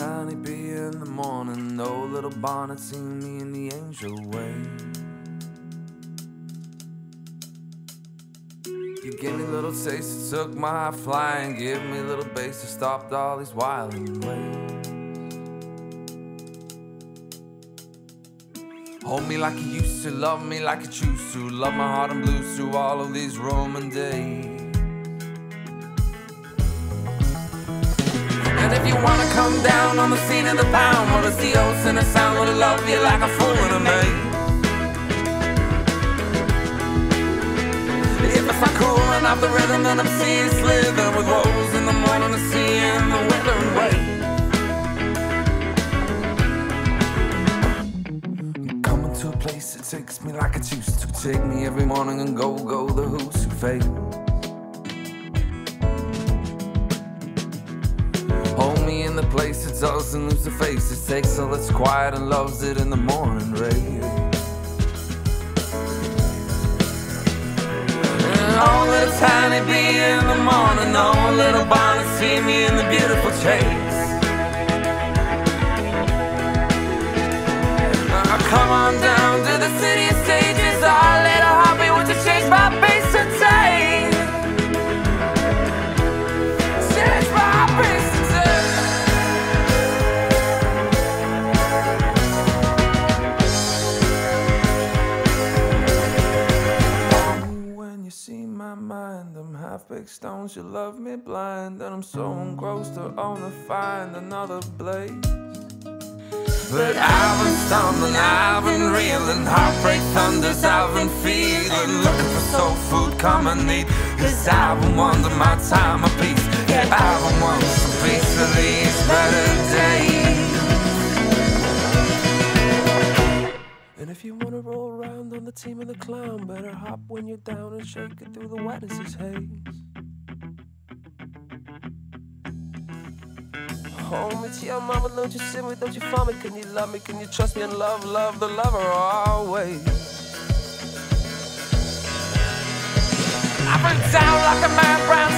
tiny bee in the morning. No little bonnet seen me in the angel way. You gave me little taste that took my flying. Give me little bass that stopped all these wilding ways. Hold me like you used to, love me like you choose to. Love my heart and blues through all of these Roman days. You wanna come down on the scene of the pound, it's the old sinner sound, will love you like a fool in a maze. If it's not cool enough, the rhythm that I'm seeing slither with woes in the morning, the sea and the weather and. Coming to a place that takes me like it used to take me every morning and go, go the who's who fade. The place that doesn't lose the face. It takes all that's quiet and loves it in the morning rain. And oh, little tiny bee in the morning, oh, little bonnet, see me in the beautiful chase. Uh, come on down to the city half baked stones. You love me blind, and I'm so engrossed I wanna find another blaze. But I've been stumbling, I've been reeling, heartbreak thunders, I've been feeling, looking for soul food, come and eat. Cause I've been wanting my time of peace. Yeah, I've been wanting some peace for these better wanna roll around on the team of the clown, better hop when you're down and shake it through the wet his haze. Home, it's your mama, don't you sit me, don't you find me? Can you love me? Can you trust me and love, love the lover always? I've been down like a man.